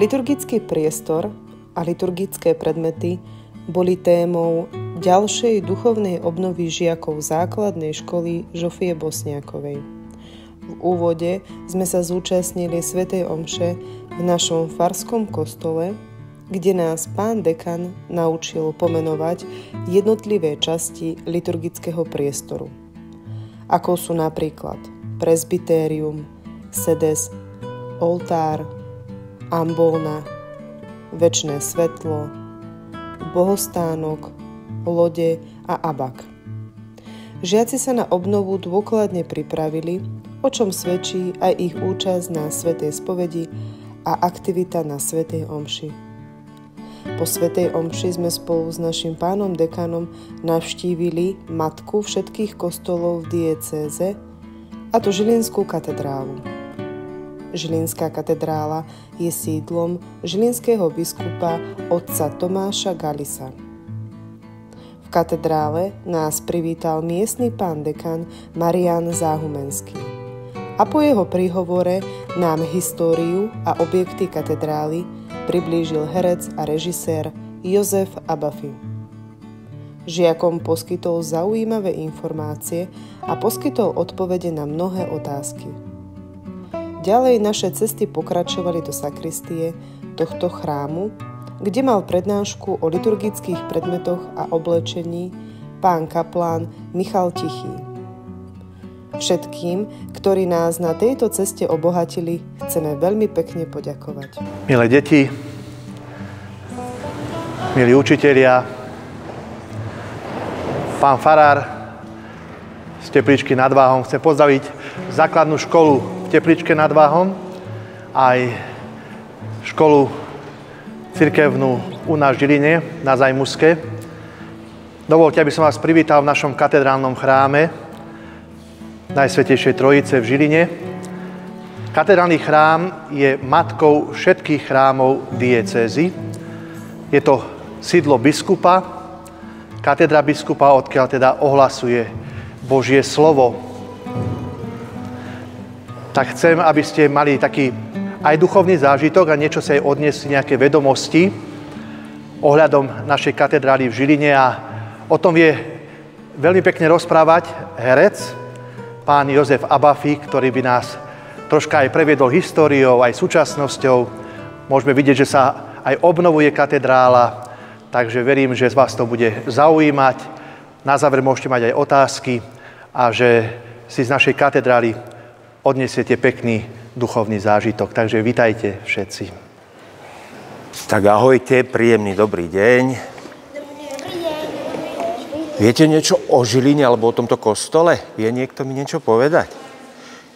Liturgický priestor a liturgické predmety boli témou ďalšej duchovnej obnovy žiakov základnej školy Žofie Bosniakovej. V úvode sme sa zúčastnili Sv. Omše v našom farskom kostole, kde nás pán dekan naučil pomenovať jednotlivé časti liturgického priestoru. Ako sú napríklad presbytérium, sedes, oltár, ambóna, väčšné svetlo, bohostánok, lode a abak. Žiaci sa na obnovu dôkladne pripravili, o čom svedčí aj ich účasť na Svetej spovedi a aktivita na Svetej Omši. Po Svetej Omši sme spolu s našim pánom dekanom navštívili matku všetkých kostolov v diecéze, a to Žilinskú katedrálu. Žilinská katedrála je sídlom žilinského biskupa otca Tomáša Galisa. V katedrále nás privítal miestny pán dekan Marian Záhumenský. A po jeho príhovore nám históriu a objekty katedrály priblížil herec a režisér Jozef Abafi. Žiakom poskytol zaujímavé informácie a poskytol odpovede na mnohé otázky – Ďalej naše cesty pokračovali do sakristie tohto chrámu, kde mal prednášku o liturgických predmetoch a oblečení pán kaplán Michal Tichý. Všetkým, ktorí nás na tejto ceste obohatili, chceme veľmi pekne poďakovať. Milé deti, milí učitelia, pán Farár z Tepličky nad Váhom chce pozdraviť základnú školu Tepličke nad Váhom, aj školu cirkevnú u nás v Žiline na Zajmuske. Dovolte, aby som vás privítal v našom katedrálnom chráme Najsvetejšej Trojice v Žiline. Katedrálny chrám je matkou všetkých chrámov diecézy. Je to sídlo biskupa, katedra biskupa, odkiaľ teda ohlasuje Božie slovo tak chcem, aby ste mali taký aj duchovný zážitok a niečo sa aj odniesli, nejaké vedomosti ohľadom našej katedrály v Žiline a o tom vie veľmi pekne rozprávať herec, pán Jozef Abafi, ktorý by nás troška aj previedol históriou, aj súčasnosťou. Môžeme vidieť, že sa aj obnovuje katedrála, takže verím, že z vás to bude zaujímať. Na záver môžete mať aj otázky a že si z našej katedrály odnesiete pekný duchovný zážitok. Takže vitajte všetci. Tak ahojte, príjemný dobrý deň. Viete niečo o Žiline alebo o tomto kostole? Vie niekto mi niečo povedať?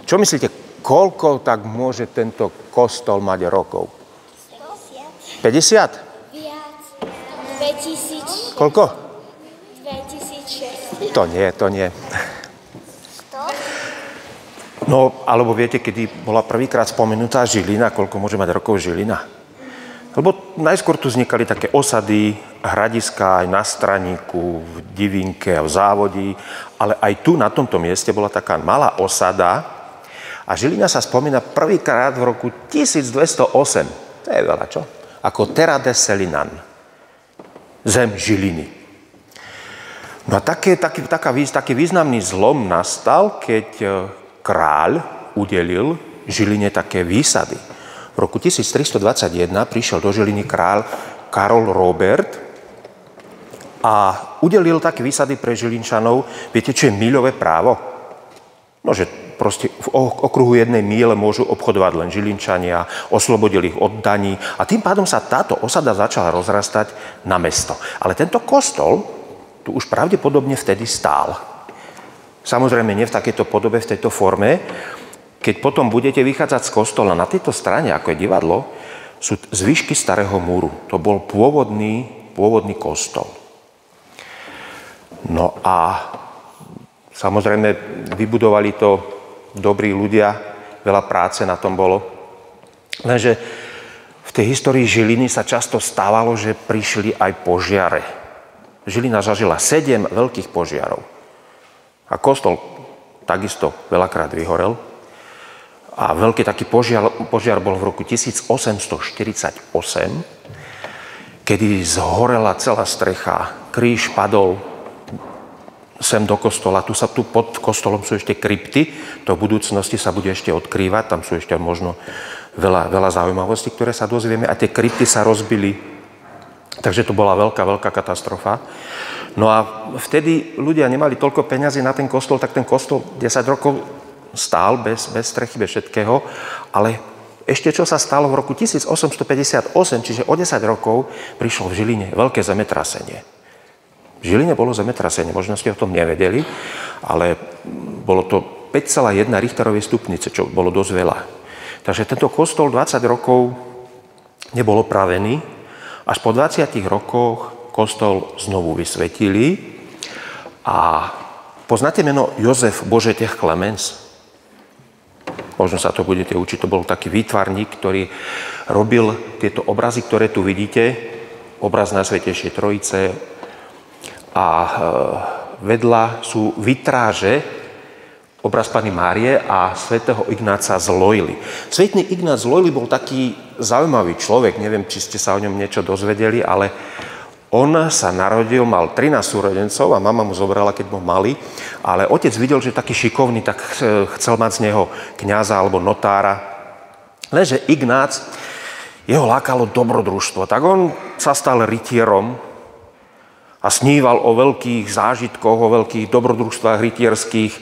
Čo myslíte, koľko tak môže tento kostol mať rokov? 50? Viac. 2000. Koľko? 2006. To nie, to nie. No, alebo viete, kedy bola prvýkrát spomenutá Žilina, koľko môže mať rokov Žilina? Lebo najskôr tu vznikali také osady, hradiska aj na Straníku, v Divinke a v Závodí, ale aj tu na tomto mieste bola taká malá osada a Žilina sa spomína prvýkrát v roku 1208. To je veľa, čo? Ako Terra de Selinan. Zem Žiliny. No a také, taký, taká, taký významný zlom nastal, keď kráľ udelil Žiline také výsady. V roku 1321 prišiel do Žiliny kráľ Karol Robert a udelil také výsady pre Žilinčanov. Viete, čo je míľové právo? No, že proste v okruhu jednej míle môžu obchodovať len Žilinčania, oslobodili ich od daní a tým pádom sa táto osada začala rozrastať na mesto. Ale tento kostol tu už pravdepodobne vtedy stál. Samozrejme, nie v takejto podobe, v tejto forme. Keď potom budete vychádzať z kostola, na tejto strane, ako je divadlo, sú zvyšky starého múru. To bol pôvodný, pôvodný kostol. No a samozrejme vybudovali to dobrí ľudia, veľa práce na tom bolo. Lenže v tej histórii Žiliny sa často stávalo, že prišli aj požiare. Žilina zažila sedem veľkých požiarov. A kostol takisto veľakrát vyhorel. A veľký taký požiar, požiar bol v roku 1848, kedy zhorela celá strecha, kríž padol sem do kostola. Tu sa tu pod kostolom sú ešte krypty, to v budúcnosti sa bude ešte odkrývať, tam sú ešte možno veľa, veľa zaujímavostí, ktoré sa dozvieme a tie krypty sa rozbili. Takže to bola veľká, veľká katastrofa. No a vtedy ľudia nemali toľko peňazí na ten kostol, tak ten kostol 10 rokov stál bez, bez strechy, bez všetkého, ale ešte čo sa stalo v roku 1858, čiže o 10 rokov, prišlo v Žiline veľké zemetrasenie. V Žiline bolo zemetrasenie, možno ste o tom nevedeli, ale bolo to 5,1 Richterovej stupnice, čo bolo dosť veľa. Takže tento kostol 20 rokov nebol opravený, až po 20 rokoch kostol znovu vysvetili a poznáte meno Jozef Božetech Clemens? Možno sa to budete učiť. To bol taký výtvarník, ktorý robil tieto obrazy, ktoré tu vidíte. Obraz na Svetejšej Trojice. A e, vedľa sú vitráže, obraz Pany Márie a svätého Ignáca z Loyly. Svetný Ignác z Loyly bol taký zaujímavý človek, neviem, či ste sa o ňom niečo dozvedeli, ale on sa narodil, mal 13 súrodencov a mama mu zobrala, keď bol malý, ale otec videl, že je taký šikovný, tak chcel mať z neho kňaza alebo notára. Lenže Ignác, jeho lákalo dobrodružstvo, tak on sa stal rytierom a sníval o veľkých zážitkoch, o veľkých dobrodružstvách rytierských.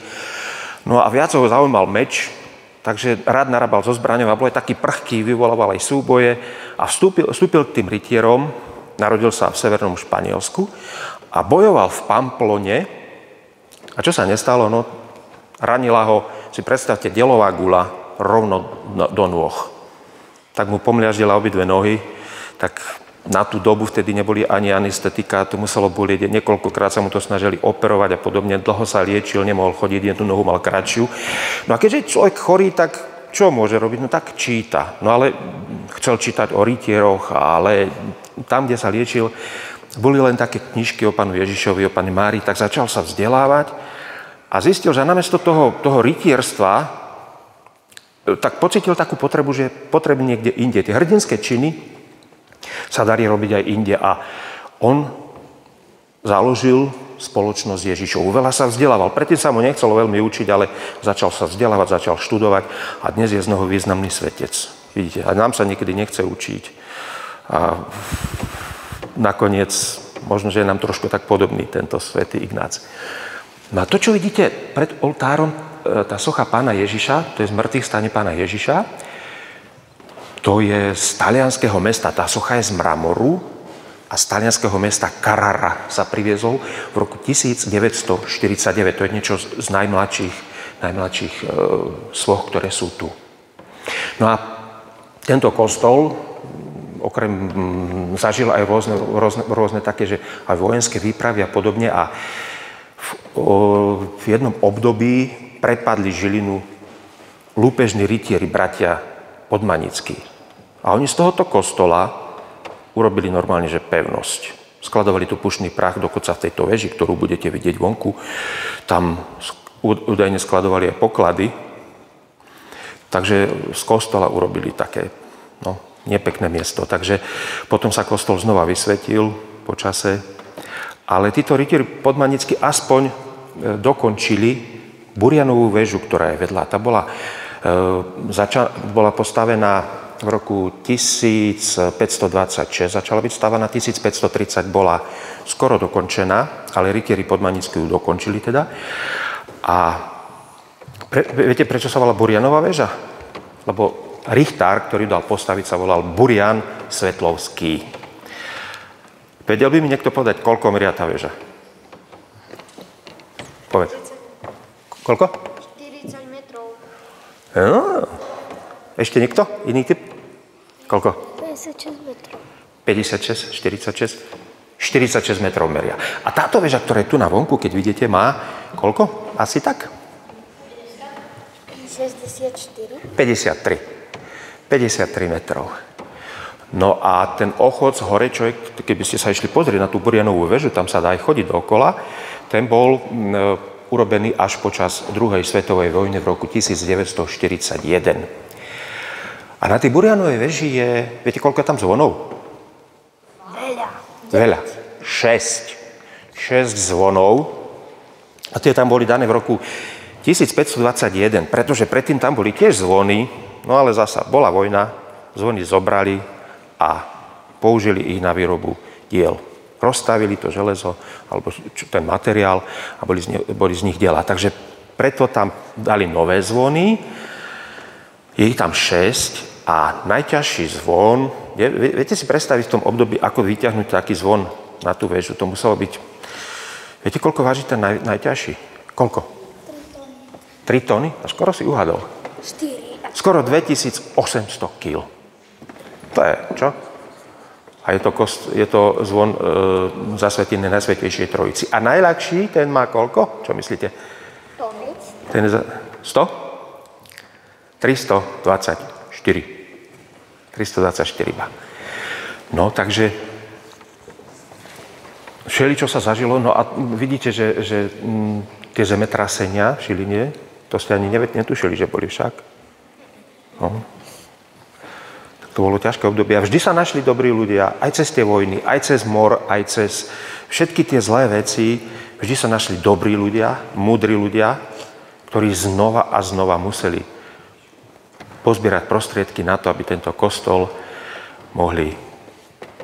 No a viac ho zaujímal meč, takže rád narabal zo zbraňov a bol aj taký prchký, vyvolával aj súboje a vstúpil, vstúpil k tým rytierom, Narodil sa v severnom Španielsku a bojoval v Pamplone. A čo sa nestalo? No, ranila ho, si predstavte, delová gula rovno do nôh. Tak mu pomliaždila obidve nohy, tak na tú dobu vtedy neboli ani anestetika, to muselo bolieť, niekoľkokrát sa mu to snažili operovať a podobne, dlho sa liečil, nemohol chodiť, jednu nohu mal kratšiu. No a keďže je človek chorý, tak čo môže robiť? No tak číta. No ale chcel čítať o rytieroch, ale tam, kde sa liečil, boli len také knižky o panu Ježišovi, o pani Mári, tak začal sa vzdelávať a zistil, že namiesto toho, toho rytierstva, tak pocitil takú potrebu, že potrebný niekde inde. Tie hrdinské činy sa darí robiť aj inde a on založil spoločnosť Ježišovu. Veľa sa vzdelával. Predtým sa mu nechcelo veľmi učiť, ale začal sa vzdelávať, začal študovať a dnes je znovu významný svetec. Vidíte, a nám sa niekedy nechce učiť. A nakoniec možno, že je nám trošku tak podobný tento svätý Ignác. No a to, čo vidíte pred oltárom, e, tá socha pána Ježiša, to je z mŕtvych stane pána Ježiša, to je z talianského mesta, tá socha je z mramoru a z talianského mesta Carrara sa priviezol v roku 1949. To je niečo z najmladších, najmladších e, sloh, ktoré sú tu. No a tento kostol okrem mm, zažil aj rôzne, rôzne, rôzne také, že aj vojenské výpravy a podobne a v, o, v jednom období prepadli Žilinu lúpežní rytieri, bratia Podmanickí. A oni z tohoto kostola urobili normálne, že pevnosť. Skladovali tu pušný prach dokonca v tejto veži, ktorú budete vidieť vonku. Tam údajne skladovali aj poklady. Takže z kostola urobili také no, nepekné miesto. Takže potom sa kostol znova vysvetil po čase. Ale títo rytieri podmanicky aspoň e, dokončili Burianovú väžu, ktorá je vedľa. Tá bola, e, zača, bola postavená v roku 1526, začala byť stávaná 1530, bola skoro dokončená, ale rytieri podmanicky ju dokončili teda. A pre, viete, prečo sa volá Burianová väža? Lebo Richtár, ktorý dal postaviť, sa volal Burian Svetlovský. Vedel by mi niekto povedať, koľko meria tá väža? Povedz. Koľko? 40 metrov. No. Ešte niekto? Iný typ? Koľko? 56 metrov. 56, 46? 46 metrov meria. A táto väža, ktorá je tu na vonku, keď vidíte, má koľko? Asi tak? 64. 53. 53 metrov. No a ten ochod z hore, človek, keby ste sa išli pozrieť na tú Burianovú väžu, tam sa dá aj chodiť dokola, ten bol urobený až počas druhej svetovej vojny v roku 1941. A na tej Burianovej veži je, viete, koľko je tam zvonov? Veľa. Veľa. Šesť. Šesť zvonov. A tie tam boli dané v roku 1521, pretože predtým tam boli tiež zvony, no ale zasa bola vojna, zvony zobrali a použili ich na výrobu diel. Rozstavili to železo alebo ten materiál a boli z, ne, boli z nich diela. Takže preto tam dali nové zvony, je ich tam šesť a najťažší zvon, viete si predstaviť v tom období, ako vyťahnuť taký zvon na tú väžu, to muselo byť, viete, koľko váži ten naj, najťažší? Koľko? 3 tony? A skoro si uhadol. 4. Skoro 2800 kg. To je, čo? A je to, kost, je to zvon e, zasvetený Najsvetejšej Trojici. A najľahší, ten má koľko? Čo myslíte? Ten je za, 100? 320 324 ba. No, takže všeli, čo sa zažilo, no a vidíte, že, že m, mm, tie zemetrasenia v Žiline, to ste ani netušili, že boli však. No. Tak to bolo ťažké obdobie. A vždy sa našli dobrí ľudia, aj cez tie vojny, aj cez mor, aj cez všetky tie zlé veci. Vždy sa našli dobrí ľudia, múdri ľudia, ktorí znova a znova museli pozbierať prostriedky na to, aby tento kostol mohli,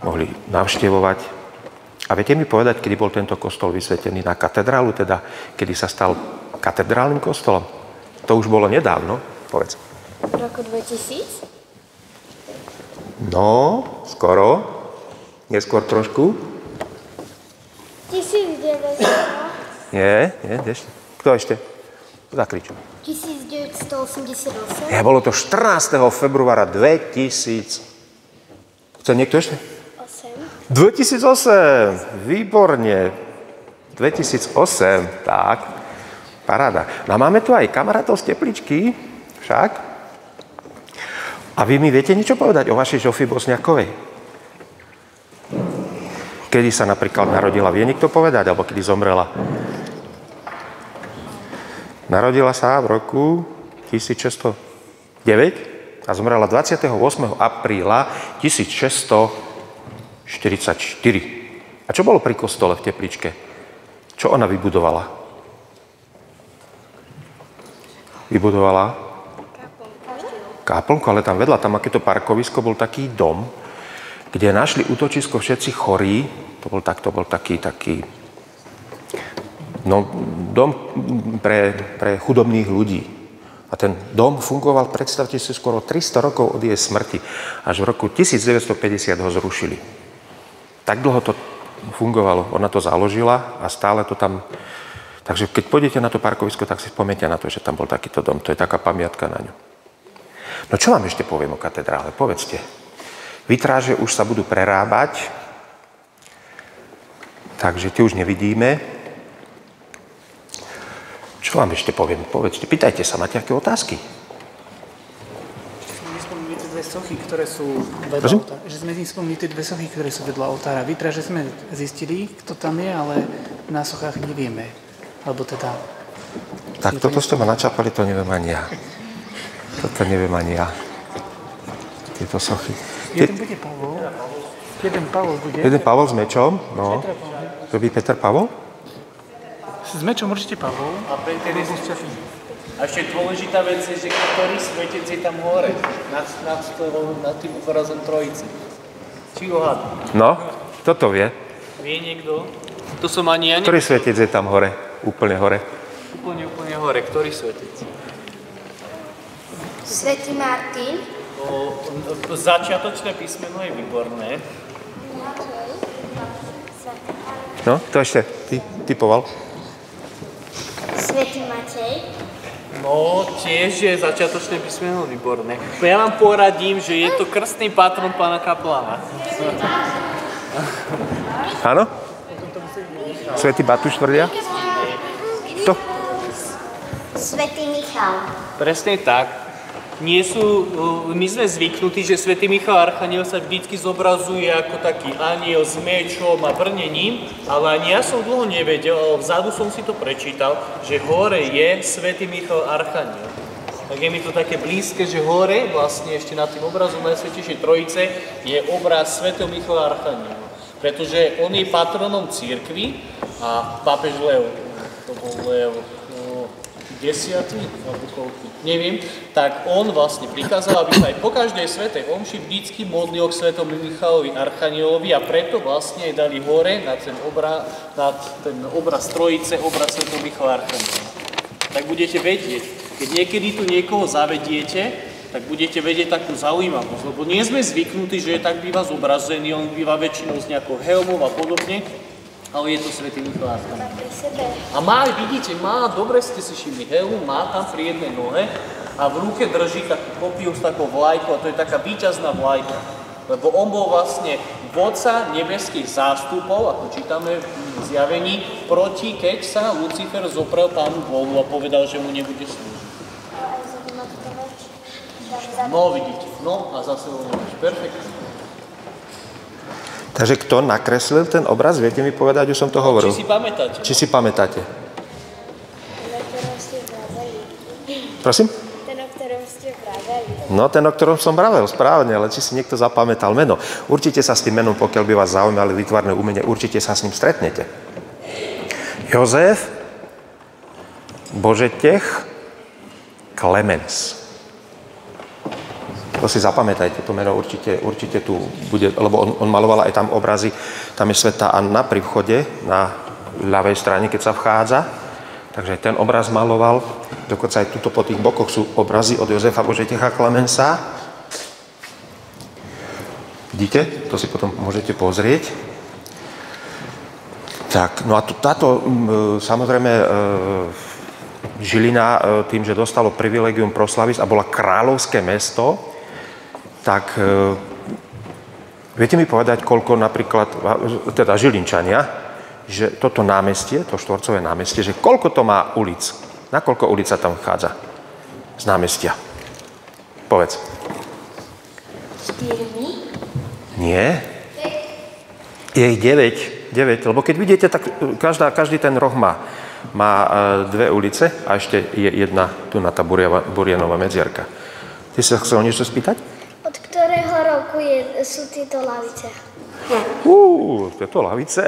mohli navštevovať. A viete mi povedať, kedy bol tento kostol vysvetený na katedrálu, teda kedy sa stal katedrálnym kostolom? To už bolo nedávno, povedz. V roku 2000? No, skoro. Neskôr trošku. 1900. Nie, nie, ešte. Kto ešte? Zakrič. 1988. Ja, bolo to 14. februára 2000. Chce niekto ešte? 8. 2008, výborne. 2008, tak. Paráda. No a máme tu aj kamarátov z Tepličky, však. A vy mi viete niečo povedať o vašej Žofy Bosniakovej? Kedy sa napríklad narodila? Vie niekto povedať? Alebo kedy zomrela? Narodila sa v roku 1609 a zomrela 28. apríla 1644. A čo bolo pri kostole v Tepličke? Čo ona vybudovala? Vybudovala? Káplnku, ale tam vedľa, tam aké to parkovisko, bol taký dom, kde našli útočisko všetci chorí. To bol, tak, to bol taký, taký no, dom pre, pre chudobných ľudí. A ten dom fungoval, predstavte si, skoro 300 rokov od jej smrti. Až v roku 1950 ho zrušili. Tak dlho to fungovalo. Ona to založila a stále to tam... Takže keď pôjdete na to parkovisko, tak si spomente na to, že tam bol takýto dom. To je taká pamiatka na ňu. No čo vám ešte poviem o katedrále? Povedzte. Vytráže už sa budú prerábať, takže tie už nevidíme. Čo vám ešte poviem? Povedzte, pýtajte sa, máte aké otázky? Dve sochy, ktoré sú vedľa oltára. Že sme nespomínali tie dve sochy, ktoré sú vedľa oltára. Vytrá, že sme zistili, kto tam je, ale na sochách nevieme. Alebo teda... Tak toto ste ma načapali, to neviem ani ja. Toto neviem ani ja. Tieto sochy. Jeden bude Pavol. Jeden Pavol bude. Jeden Pavol s mečom, no. To by Peter Pavol? S mečom určite Pavol. A Peter je A ešte dôležitá vec je, že ktorý svetec je tam hore, nad, nad, nad tým obrazom trojice. Či ho No, kto to vie? Vie niekto? To som ani ja. Ktorý svetec je tam hore? Úplne hore? Úplne, úplne hore. Ktorý svetec? Svetý Martin. O, o, začiatočné písmeno je výborné. No, to ešte ty typoval? Svetý Matej. No, tiež je začiatočné písmeno výborné. Ja vám poradím, že je to krstný patron pána Kaplana. Áno? Svetý Batuš tvrdia? To? Svetý Michal. Presne tak. Nie sú, uh, my sme zvyknutí, že svätý Michal Archaniel sa vždycky zobrazuje ako taký aniel s mečom a brnením, ale ani ja som dlho nevedel, ale vzadu som si to prečítal, že hore je svätý Michal Archaniel. Tak je mi to také blízke, že hore, vlastne ešte nad tým obrazom Najsvetejšej Trojice, je obraz svätého Michala Archaniela. Pretože on je patronom církvy a pápež Leo, to bol Leo, desiatý, alebo koľko, neviem, tak on vlastne prikázal, aby sa aj po každej svetej omši vždycky modlil k svetomu Michalovi Archanielovi a preto vlastne aj dali hore na ten, obra, na ten obraz trojice, obraz svetého Michala Archaniela. Tak budete vedieť, keď niekedy tu niekoho zavediete, tak budete vedieť takú zaujímavosť, lebo nie sme zvyknutí, že je tak býva zobrazený, on býva väčšinou z nejakou helmou a podobne, ale je to svätý Michal Archaniel. Pri sebe. A má, vidíte, má, dobre ste si všimli, helmu má tam pri jednej nohe a v ruke drží takú kopiu s takou vlajkou a to je taká výťazná vlajka. Lebo on bol vlastne vodca nebeských zástupov, ako čítame v zjavení, proti, keď sa Lucifer zoprel pánu Bohu a povedal, že mu nebude slúžiť. No, vidíte, no a zase ho nemáš. Perfektne. Takže kto nakreslil ten obraz, viete mi povedať, už som to hovoril. Či si pamätáte? Či si pamätáte? Prosím? Ten, o ktorom ste vraveli. No, ten, o ktorom som vravel, správne, ale či si niekto zapamätal meno. Určite sa s tým menom, pokiaľ by vás zaujímali výtvarné umenie, určite sa s ním stretnete. Jozef Božetech Klemens. To si zapamätajte, to meno určite, určite tu bude, lebo on, on maloval aj tam obrazy, tam je Sveta Anna pri vchode na ľavej strane, keď sa vchádza. Takže aj ten obraz maloval, dokonca aj tuto po tých bokoch sú obrazy od Jozefa Božetecha Klemensa. Vidíte? To si potom môžete pozrieť. Tak, no a táto, samozrejme, e, Žilina e, tým, že dostalo privilegium proslaviť a bola kráľovské mesto, tak e, viete mi povedať, koľko napríklad, teda Žilinčania, že toto námestie, to štvorcové námestie, že koľko to má ulic? Na koľko ulica tam vchádza z námestia? Povedz. Štyrmi. Nie. Je ich 9, 9, lebo keď vidíte, tak každá, každý ten roh má, má e, dve ulice a ešte je jedna tu na tá Burianová medzierka. Ty sa chcel niečo spýtať? Od ktorého roku je, sú tieto lavice? Uú, tieto lavice.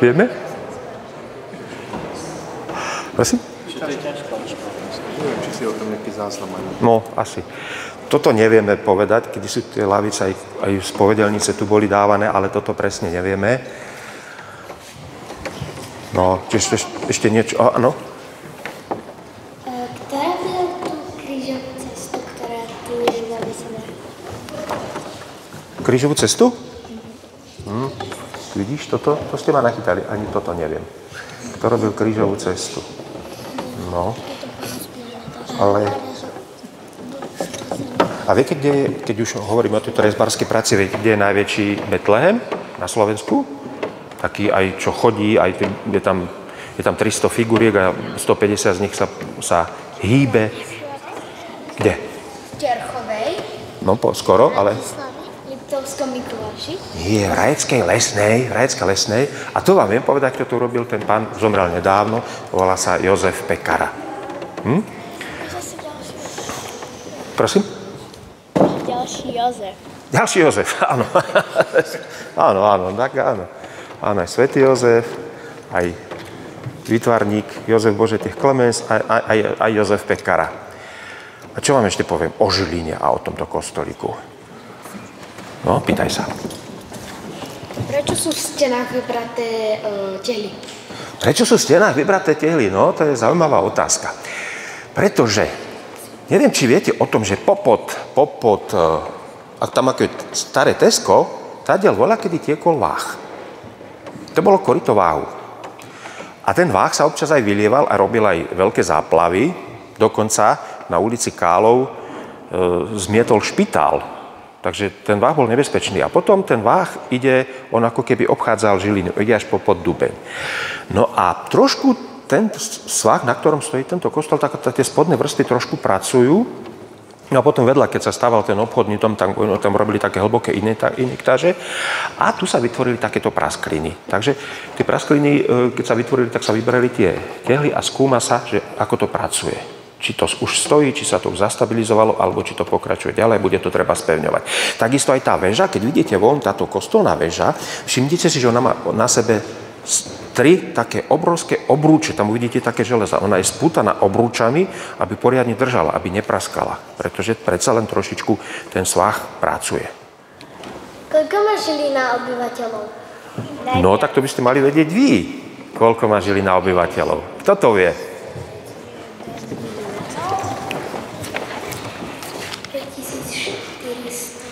Vieme? Prosím? Neviem, či si o tom nejaký záznam No, asi. Toto nevieme povedať, kedy sú tie lavice aj, aj z povedelnice tu boli dávané, ale toto presne nevieme. No, čiže ešte, ešte niečo, áno? E, Ktorá byla tú krížovú cestu, ktorá tu je zavesená? Krížovú cestu? Hm. Vidíš, toto, to ste ma nachytali, ani toto neviem. Kto robil krížovú cestu? No, ale... A viete, kde je, keď už hovoríme o tejto rezbarskej práci, viete, kde je najväčší Betlehem na Slovensku? Taký aj, čo chodí, aj je, tam, je tam 300 figuriek a 150 z nich sa, sa hýbe. Kde? Čerchovej. No, po, skoro, ale... Liptovskom Mikuláši. Je v Rajeckej lesnej, v Rajeckej lesnej. A to vám viem povedať, kto tu robil ten pán, zomrel nedávno, volá sa Jozef Pekara. Hm? Prosím? Ďalší Jozef. Ďalší Jozef, áno. áno, áno, tak áno. Áno, aj svätý Jozef, aj výtvarník Jozef Božetech Klemens, aj, aj, aj Jozef Pekara. A čo vám ešte poviem o Žiline a o tomto kostolíku? No, pýtaj sa. Prečo sú v stenách vybraté uh, tehly? Prečo sú v stenách vybraté tehly? No, to je zaujímavá otázka. Pretože, neviem, či viete o tom, že popod, popod, e, ak tam ako je staré Tesko, tadiaľ voľa, kedy tiekol váh. To bolo korito váhu. A ten váh sa občas aj vylieval a robil aj veľké záplavy. Dokonca na ulici Kálov e, zmietol špitál. Takže ten váh bol nebezpečný. A potom ten váh ide, on ako keby obchádzal Žilinu, ide až po pod Dubeň. No a trošku ten svah, na ktorom stojí tento kostol, tak, tie spodné vrstvy trošku pracujú. No a potom vedľa, keď sa stával ten obchodný tom, tam, tam robili také hlboké inektáže a tu sa vytvorili takéto praskliny. Takže tie praskliny, e, keď sa vytvorili, tak sa vybrali tie tehly a skúma sa, že ako to pracuje či to už stojí, či sa to už zastabilizovalo, alebo či to pokračuje ďalej, bude to treba spevňovať. Takisto aj tá väža, keď vidíte von táto kostolná väža, všimnite si, že ona má na sebe tri také obrovské obrúče, tam uvidíte také železa. Ona je spútaná obrúčami, aby poriadne držala, aby nepraskala, pretože predsa len trošičku ten svah pracuje. Koľko má Žilina obyvateľov? No, tak to by ste mali vedieť vy, koľko má Žilina obyvateľov. Kto to vie?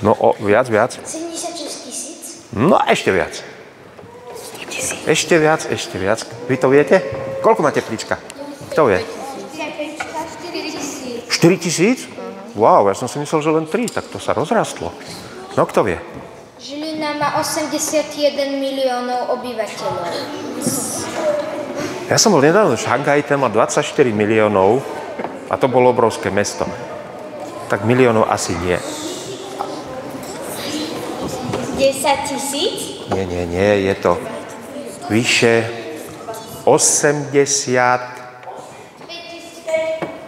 No, o, viac, viac. 76 tisíc? No, ešte viac. Ešte viac, ešte viac. Vy to viete? Koľko máte plička? Kto vie? 4 tisíc? Wow, ja som si myslel, že len 3, tak to sa rozrastlo. No, kto vie? Žilina má 81 miliónov obyvateľov. Ja som bol nedávno v Šanghaji, ten má 24 miliónov a to bolo obrovské mesto. Tak miliónov asi nie. 10 tisíc? Nie, nie, nie, je to vyše 80...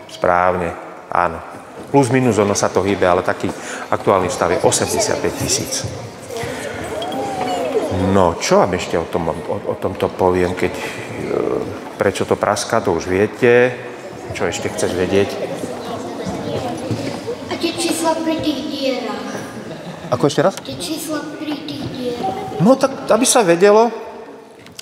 Správne, áno. Plus minus ono sa to hýbe, ale taký aktuálny stav je 85 tisíc. No, čo vám ešte o, tom, o, o tomto poviem, keď e, prečo to praská, to už viete. Čo ešte chceš vedieť? A tie čísla pri tých dierach? Ako ešte raz? Tie čísla pri tých dierach? No tak, aby sa vedelo,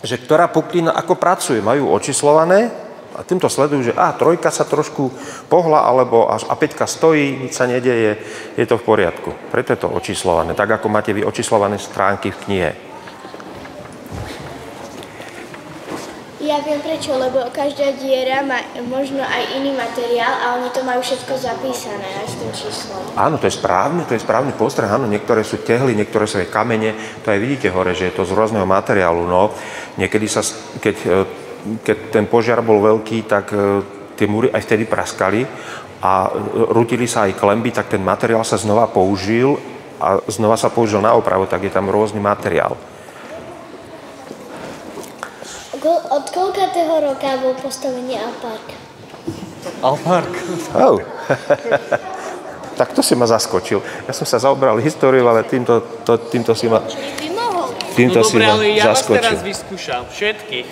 že ktorá puklina ako pracuje, majú očíslované a týmto sledujú, že a trojka sa trošku pohla, alebo až a peťka stojí, nič sa nedeje, je to v poriadku. Preto je to očíslované, tak ako máte vy očíslované stránky v knihe. Ja viem prečo, lebo každá diera má možno aj iný materiál a oni to majú všetko zapísané aj s tým číslom. Áno, to je správne, to je správny postreh. Áno, niektoré sú tehly, niektoré sú aj kamene. To aj vidíte hore, že je to z rôzneho materiálu. No, niekedy sa, keď, e, keď ten požiar bol veľký, tak e, tie múry aj vtedy praskali a e, rutili sa aj klemby, tak ten materiál sa znova použil a znova sa použil na opravu, tak je tam rôzny materiál. Od koľkátého roka bol postavený Alpark? Alpark. Oh. tak to si ma zaskočil. Ja som sa zaobral históriou, ale týmto, to, týmto si ma, týmto no si dobre, ma ale ja vás teraz zaskočil. vyskúšam, všetkých.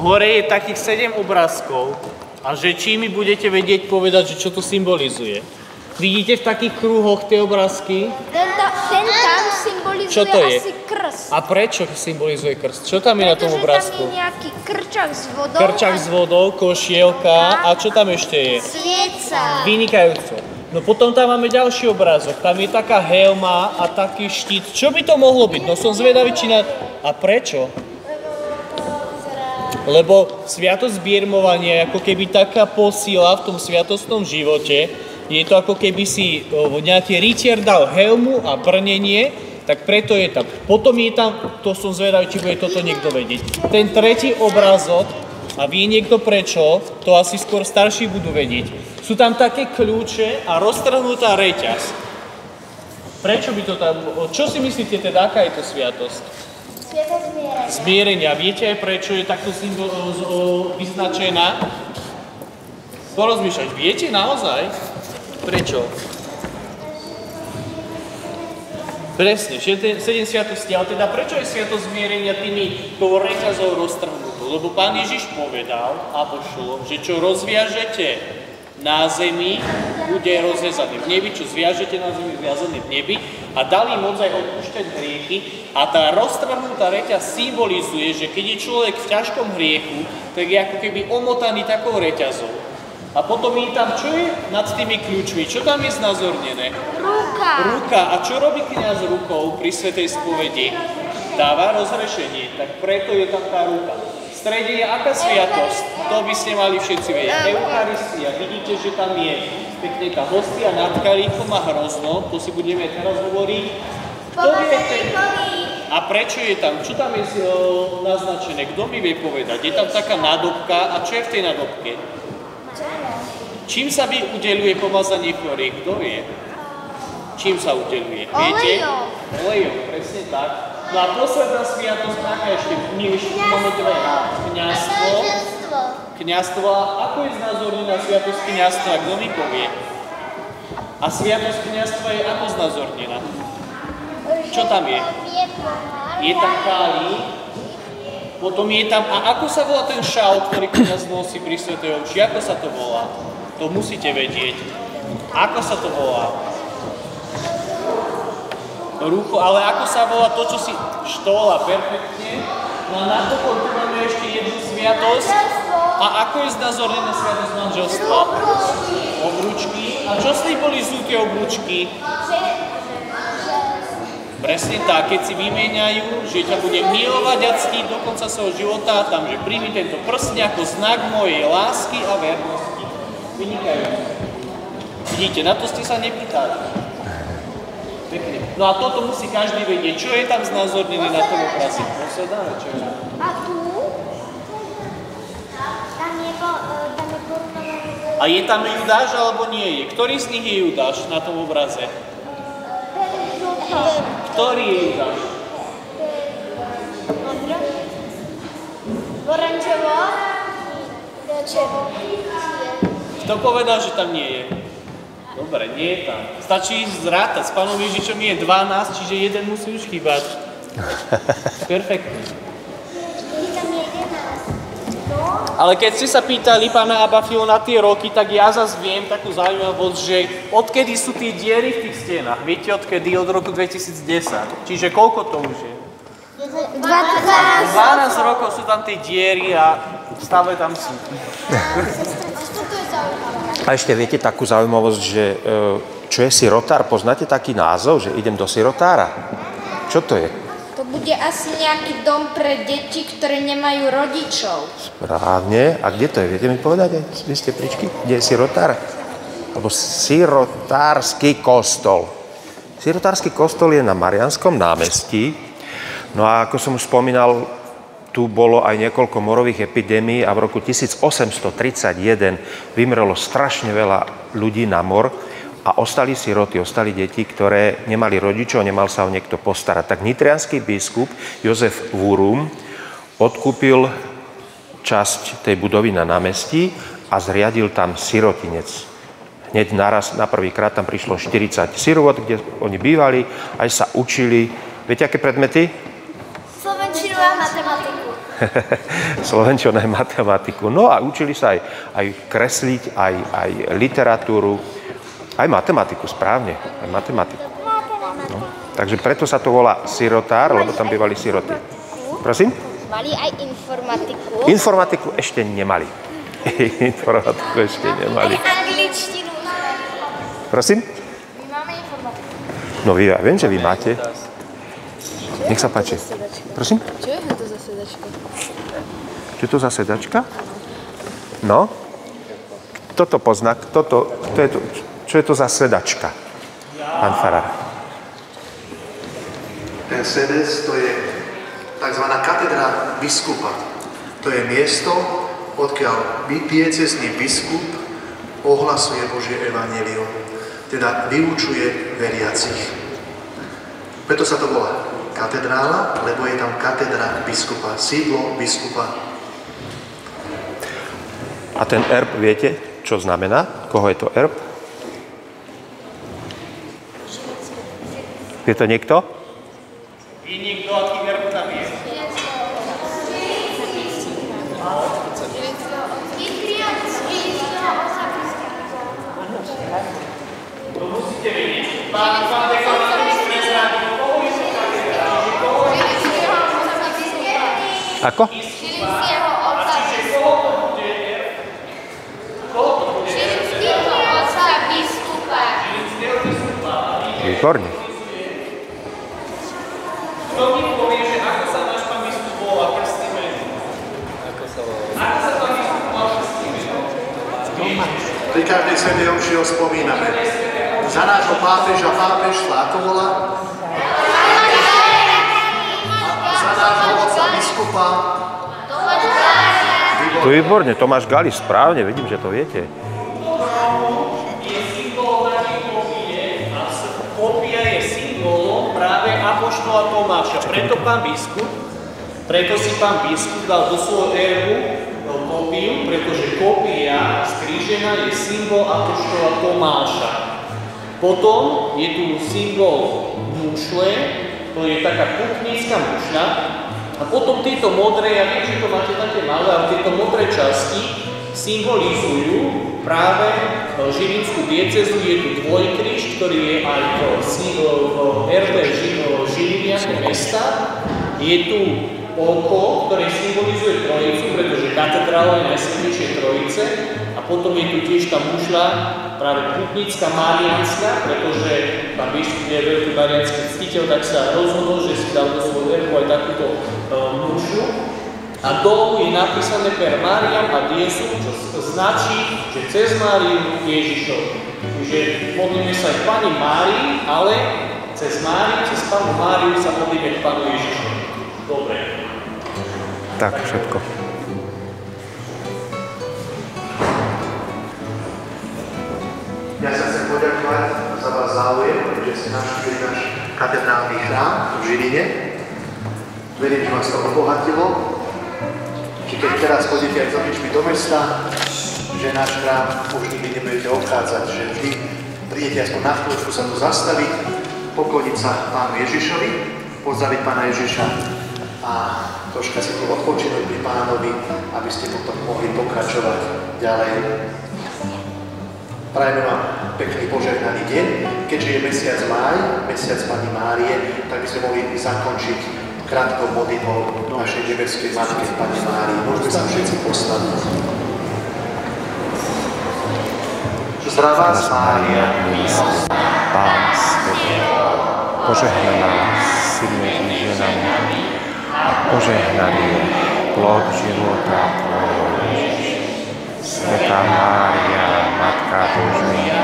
Hore je takých 7 obrázkov a že či mi budete vedieť povedať, že čo to symbolizuje. Vidíte v takých krúhoch tie obrázky? Ten, ta, ten tam symbolizuje Čo to je? krst. A prečo symbolizuje krst? Čo tam je na tom Pretože obrázku? tam je nejaký krčak s vodou Krčak a s vodou, košielka a čo tam ešte je? svieca. Vynikajúco. No potom tam máme ďalší obrázok. Tam je taká helma a taký štít. Čo by to mohlo byť? No som zvedavý, či na... A prečo? Lebo sviatosť biermovania je ako keby taká posila v tom sviatostnom živote. Je to ako keby si nejaký rytier dal helmu a brnenie, tak preto je tam. Potom je tam, to som zvedavý, či bude toto niekto vedieť. Ten tretí obrázok, a vie niekto prečo, to asi skôr starší budú vedieť. Sú tam také kľúče a roztrhnutá reťaz. Prečo by to tam... Čo si myslíte teda, aká je to sviatosť? Svieta zmierenia. Zmierenia. Viete aj prečo je takto symbol, vyznačená? Porozmýšľať. Viete naozaj? Prečo? Presne, že 7 sviatosti, ale teda prečo je sviatosť zmierenia tými tou reťazou roztrhnutou? Lebo pán Ježiš povedal apoštolom, že čo rozviažete na zemi, bude rozvezaný v nebi, čo zviažete na zemi, zviazaný v nebi a dali moc aj odpúšťať hriechy a tá roztrhnutá reťaz symbolizuje, že keď je človek v ťažkom hriechu, tak je ako keby omotaný takou reťazou. A potom je tam, čo je nad tými kľúčmi? Čo tam je znázornené? Ruka. Ruka. A čo robí kniaz rukou pri Svetej spovedi? Dáva rozrešenie, tak preto je tam tá ruka. V strede je aká sviatosť? To by ste mali všetci vedieť. Eucharistia. Vidíte, že tam je pekne tá hostia nad kalíchom a hrozno. To si budeme teraz hovoriť. To je ten... A prečo je tam? Čo tam je naznačené? Kto mi vie povedať? Je tam taká nádobka a čo je v tej nádobke? Čím sa vy udeluje pomazanie chorých? Kto vie? Čím sa udeluje? Viete? Olejom. Presne tak. No a posledná sviatosť, aká ešte? Ešte máme dve. Kňazstvo. Ako je znázornená sviatosť kňazstva? Kto mi povie? A sviatosť kňazstva je ako znázornená? Čo tam je? Je tam kálí, potom je tam, a ako sa volá ten šál, ktorý kniaz nosí pri Svetej Omši? Ako sa to volá? To musíte vedieť. Ako sa to volá? Rucho, ale ako sa volá to, čo si štola perfektne? No a napokon tu máme ešte jednu sviatosť. A ako je znázornená sviatosť manželstva? Obručky. A čo z tej boli sú tie obručky? Presne tak, keď si vymieňajú, že ťa bude milovať a ctiť do konca svojho života, tam, že príjmi tento prstň ako znak mojej lásky a vernosti. Vynikajúce. Vidíte, na to ste sa nepýtali. Pekne. No a toto musí každý vedieť. Čo je tam znázornené na tom obraze? Posledná večera. A tu? Tam je, po, e, tam je porovnávaný A je tam Judáš alebo nie je? Ktorý z nich je Judáš na tom obraze? Ktorý je Judáš? Porančovo. Čevo. Kto povedal, že tam nie je? Dobre, nie je tam. Stačí ísť zrátať. S pánom Ježišom je 12, čiže jeden musí už chýbať. Perfektne. Tam je 11. Ale keď ste sa pýtali pána Abafilo na tie roky, tak ja zase viem takú zaujímavosť, že odkedy sú tie diery v tých stenách? Viete odkedy? Od roku 2010. Čiže koľko to už je? 20. 12 rokov sú tam tie diery a stále tam sú. A ešte viete takú zaujímavosť, že e, čo je sirotár? Poznáte taký názov, že idem do sirotára? Čo to je? To bude asi nejaký dom pre deti, ktoré nemajú rodičov. Správne. A kde to je? Viete mi povedať? Vy ste pričky? Kde je sirotár? Alebo sirotársky kostol. Sirotársky kostol je na Marianskom námestí. No a ako som už spomínal, tu bolo aj niekoľko morových epidémií a v roku 1831 vymrelo strašne veľa ľudí na mor a ostali siroty, ostali deti, ktoré nemali rodičov, nemal sa o niekto postarať. Tak nitrianský biskup Jozef Vurum odkúpil časť tej budovy na námestí a zriadil tam sirotinec. Hneď naraz, na prvýkrát tam prišlo 40 sirot, kde oni bývali, aj sa učili. Viete, aké predmety? Slovenčinu a matematiku. No a učili sa aj, aj kresliť, aj, aj literatúru, aj matematiku, správne, aj matematiku. No. Takže preto sa to volá sirotár, lebo tam bývali siroty. Prosím? Mali aj informatiku. Informatiku ešte nemali. Informatiku ešte nemali. Angličtinu. Prosím? My máme informatiku. No vy, ja viem, že vy máte. Nech sa páči. Prosím? Čo je to sedačka? Čo je to za sedačka? No? Kto to pozná? Kto to, kto je to, čo je to za sedačka? Pán Farár. Ten sedec to je tzv. katedra biskupa. To je miesto, odkiaľ diecezný biskup ohlasuje Božie evanelium, teda vyučuje veriacich. Preto sa to volá katedrála, lebo je tam katedra biskupa, sídlo biskupa. A ten erb, viete, čo znamená? Koho je to erb? Je to niekto? Tam je? To musíte vedieť. Pán, pán dekan nám už prezradil, koho je to katedra? Koho je Ako? Výborne. Kto mi povie, že ako sa náš pán biskup volá krstný meno? Ako sa volá? Ako sa pán biskup volá krstný meno? Pri každej svetej omši ho spomíname. Za nášho pápeža pápežstva, ako volá? Biskupa? To je výborne, Tomáš Gali, správne, vidím, že to viete. kopia Apoštola Tomáša. Preto pán biskup, preto si pán biskup dal do svojho erbu no, kópiu, pretože kópia skrížená je symbol Apoštola Tomáša. Potom je tu symbol mušle, to je taká putnícka mušľa. A potom tieto modré, ja viem, že to máte také malé, ale tieto modré časti symbolizujú práve e, Žilinskú diecezu. Je tu dvojkríž, ktorý je aj v, RB Ži- Žiliny ako mesta. Je tu oko, ktoré symbolizuje Trojicu, pretože katedrála je najsvetnejšie Trojice. A potom je tu tiež tá mušľa, práve putnická marianská, pretože pán biskup je veľký marianský ctiteľ, tak sa rozhodol, že si dal do svojho erbu aj takúto e, mušľu. A dolu je napísané per Mariam a Diesu, čo značí, že cez Máriu Ježišovi. Čiže modlíme sa aj Pani Márii, ale cez Máriu, cez Panu Máriu sa modlíme k Panu Ježišovi. Dobre. Tak, všetko. Ja sa chcem poďakovať za vás záujem, že ste navštívili náš katedrálny chrám v Žiline. Verím, že vás to obohatilo. Že keď teraz chodíte aj s rodičmi do mesta, že náš chrám už nikdy nebudete obchádzať, že vždy prídete aspoň na chvíľučku sa tu zastaviť, pokloniť sa Pánu Ježišovi, pozdraviť Pána Ježiša a troška si tu odpočinúť pri Pánovi, aby ste potom mohli pokračovať ďalej Prajeme vám pekný požehnaný deň. Keďže je mesiac máj, mesiac Pani Márie, tak by sme mohli zakončiť krátkou modlitbou našej nebeskej Matke Pani Márie. Môžeme sa všetci postaviť. Zdravá Mária, Pán s Tebou, požehnaná si medzi ženami a požehnaný je plod života Tvojho. Svetá Mária, Matka Božia,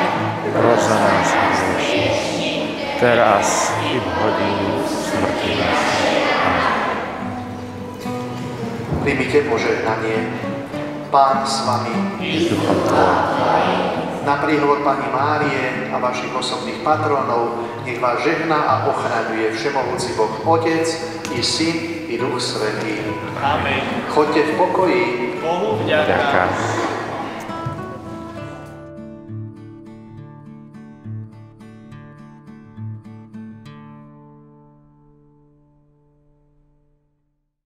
pros za nás hriešných, teraz i v hodinu smrti našej. Príjmite požehnanie. Pán s vami. Na príhovor Pani Márie a vašich osobných patronov nech vás žehná a ochraňuje Všemohúci Boh Otec i Syn i Duch Svetý. Amen. Choďte v pokoji. Bohu vďaka. Ďakujem.